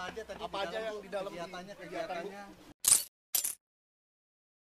apa aja tadi Apa di aja yang di dalam kegiatannya kegiatannya?